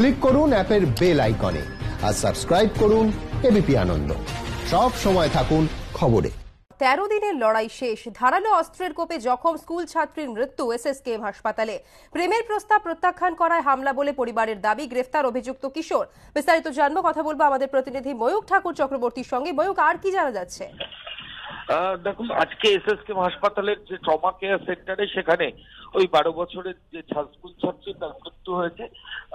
Click করুন অ্যাপের bell আইকনে আর সাবস্ক্রাইব করুন এবিপি আনন্দ। সব সময় থাকুন খবরে। তেরো দিনের লড়াই শেষ। ধারালো অস্ত্রের কোপে জখম স্কুল ছাত্রীর মৃত্যু এসএসকেএম হাসপাতালে। প্রেমের প্রস্তাব প্রত্যাখ্যান করায় হামলা বলে পরিবারের দাবি, গ্রেফতার অভিযুক্ত কিশোর। বিস্তারিত জানব, কথা বলব আমাদের প্রতিনিধি ময়ূক ঠাকুর চক্রবর্তীর সঙ্গে। ময়ূক আর কি জানা যাচ্ছে? দেখুন আজকে এসএসকে হাসপাতালের যে ট্রমা কেয়ার সেন্টারে সেখানে ওই বারো বছরের যে স্কুল ছাত্রী তার মৃত্যু হয়েছে।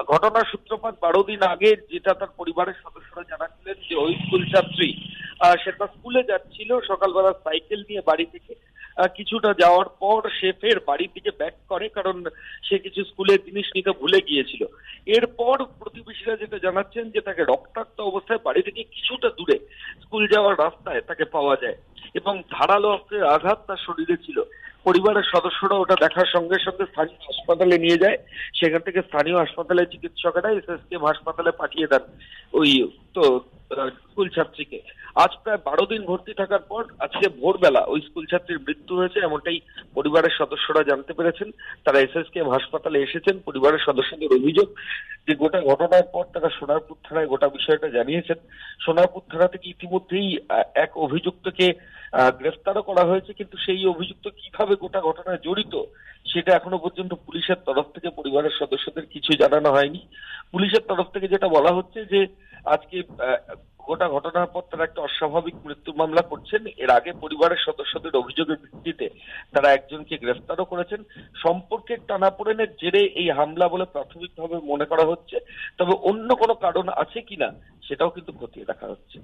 ঘটনার সূত্রপাত বারো দিন আগে যেটা তার পরিবারের সদস্যরা জানাচ্ছিলেন যে ওই স্কুল ছাত্রী আহ, সে তার স্কুলে যাচ্ছিল সকালবেলা সাইকেল নিয়ে বাড়ি থেকে। কিছুটা যাওয়ার পর সে ফের বাড়ির দিকে ব্যাক করে কারণ সে কিছু স্কুলের জিনিস নিতে ভুলে গিয়েছিল। এরপর প্রতিবেশীরা যেটা জানাচ্ছেন যে তাকে রক্তাক্ত অবস্থায় বাড়ি থেকে কিছুটা দূরে স্কুল যাওয়ার রাস্তায় তাকে পাওয়া যায়। এবং ধারালো অস্ত্রের আঘাত তার শরীরে ছিল। পরিবারের সদস্যরা ওটা দেখার সঙ্গে সঙ্গে স্থানীয় হাসপাতালে নিয়ে যায়। সেখান থেকে স্থানীয় হাসপাতালে চিকিৎসকেরা এসএসকেএম হাসপাতালে পাঠিয়ে দেন ওই তো স্কুল ছাত্রীকে। আজ প্রায় বারো দিন ভর্তি থাকার পর আজকে ভোরবেলা ওই স্কুল ছাত্রীর মৃত্যু হয়েছে, এমনটাই পরিবারের সদস্যরা জানতে পেরেছেন। তারা এসএসকেএম হাসপাতালে এসেছেন, পরিবারের সদস্যদের অভিযোগ যে গোটা ঘটনার পর তারা সোনারপুর থানায় গোটা বিষয়টা জানিয়েছেন। সোনারপুর থানা থেকে ইতিমধ্যেই এক অভিযুক্তকে গ্রেফতারও করা হয়েছে, কিন্তু সেই অভিযুক্ত কীভাবে গোটা ঘটনায় জড়িত সেটা এখনও পর্যন্ত পুলিশের তরফ থেকে, পরিবারের সদস্যদের কিছু জানানো হয়নি। পুলিশের তরফ থেকে যেটা বলা হচ্ছে যে, আজকে গোটা ঘটনার পর তারা একটা অস্বাভাবিক মৃত্যু মামলা করছেন। এর আগে পরিবারের সদস্যদের অভিযোগের ভিত্তিতে তারা একজনকে গ্রেফতারও করেছেন। সম্পর্কের টানাপোড়েনের জেরে এই হামলা বলে প্রাথমিকভাবে মনে করা হচ্ছে। তবে অন্য কোনো কারণ আছে কিনা সেটাও কিন্তু খতিয়ে দেখা হচ্ছে।